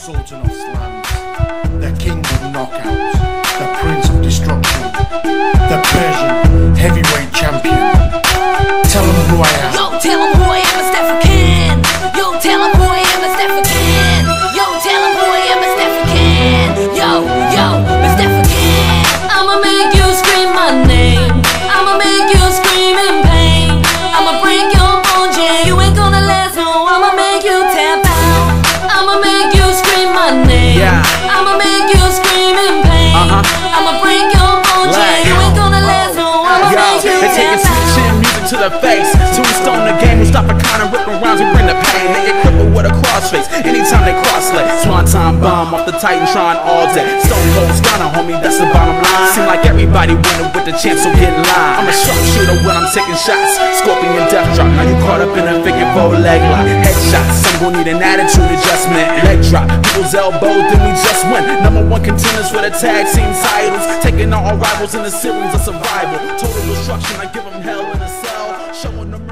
Sultan of slams, the king of knockouts, the prince of destruction, the Persian heavyweight champion. Tell them who I am. Yo, tell him who I am, it's African. Yo, tell him who I am, it's African. Yo, tell him who I am, it's African. Yo, yo, it's African. I'ma make you scream my name. I'ma make you scream taking sweet chin music to the face. Tombstone the game, we stop a kind of ripping rounds, we bring the pain. They get crippled with a crossface anytime they cross leg. Swanton bomb off the Titan, Titantron all day. Stone cold stunner, homie, that's the bottom line. Seem like everybody winning with the chance, so get in line. I'm a sharpshooter when I'm taking shots. Scorpion death drop, now you caught up in a figure four leg lock. Headshots, some gon' need an attitude adjustment drop. People's elbows, then we just went. Number one contenders for the tag team titles. Taking on our rivals in the series of survival. Total destruction, I give them hell in a cell. Showing them.